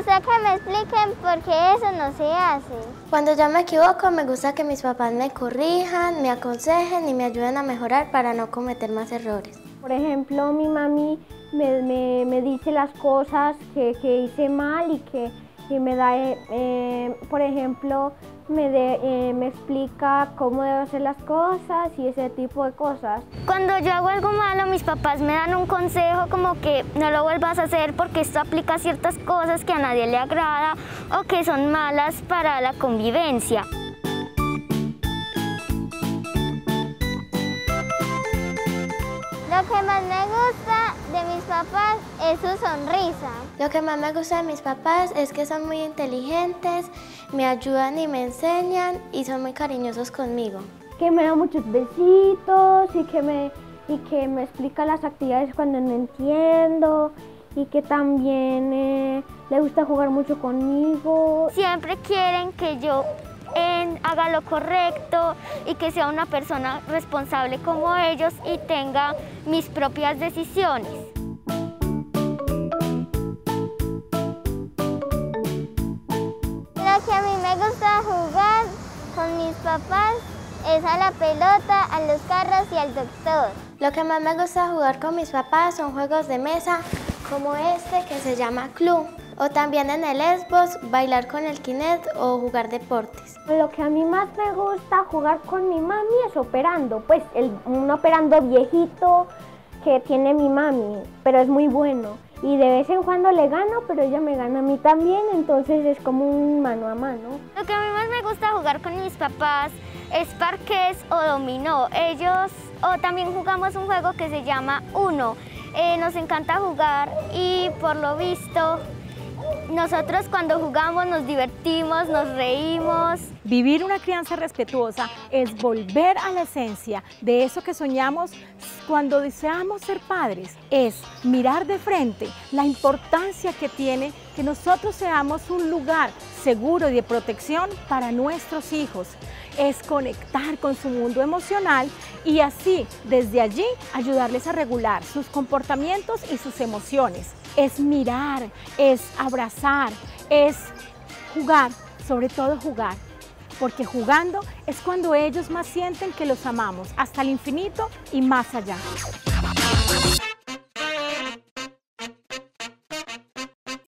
gusta que me expliquen por qué eso no se hace. Cuando yo me equivoco, me gusta que mis papás me corrijan, me aconsejen y me ayuden a mejorar para no cometer más errores. Por ejemplo, mi mami me, dice las cosas que, hice mal y que me da, eh, eh, por ejemplo, me, eh, me explica cómo debo hacer las cosas y ese tipo de cosas. Cuando yo hago algo malo, mis papás me dan un consejo como que no lo vuelvas a hacer porque esto aplica ciertas cosas que a nadie le agrada o que son malas para la convivencia. Lo que más me gusta de mis papás es su sonrisa. Lo que más me gusta de mis papás es que son muy inteligentes, me ayudan y me enseñan y son muy cariñosos conmigo. Que me dan muchos besitos y que me, y que me explica las actividades cuando no entiendo y que también eh, le gusta jugar mucho conmigo. Siempre quieren que yo haga lo correcto y que sea una persona responsable como ellos y tenga mis propias decisiones. Lo que a mí me gusta jugar con mis papás es a la pelota, a los carros y al doctor. Lo que más me gusta jugar con mis papás son juegos de mesa como este que se llama Club o también en el Xbox bailar con el Kinect o jugar deportes. Lo que a mí más me gusta jugar con mi mami es operando, pues el, un operando viejito que tiene mi mami, pero es muy bueno. Y de vez en cuando le gano, pero ella me gana a mí también, entonces es como un mano a mano. Lo que a mí más me gusta jugar con mis papás es parques o dominó. Ellos, o también jugamos un juego que se llama Uno. Eh, nos encanta jugar y por lo visto nosotros cuando jugamos nos divertimos, nos reímos. Vivir una crianza respetuosa es volver a la esencia de eso que soñamos cuando deseamos ser padres. Es mirar de frente la importancia que tiene que nosotros seamos un lugar seguro y de protección para nuestros hijos. Es conectar con su mundo emocional y así, desde allí, ayudarles a regular sus comportamientos y sus emociones es mirar, es abrazar, es jugar, sobre todo jugar. Porque jugando es cuando ellos más sienten que los amamos, hasta el infinito y más allá.